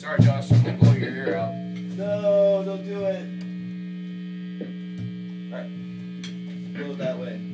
Sorry, Josh. I'm gonna blow your ear out. No, don't do it. Alright. Blow it that way.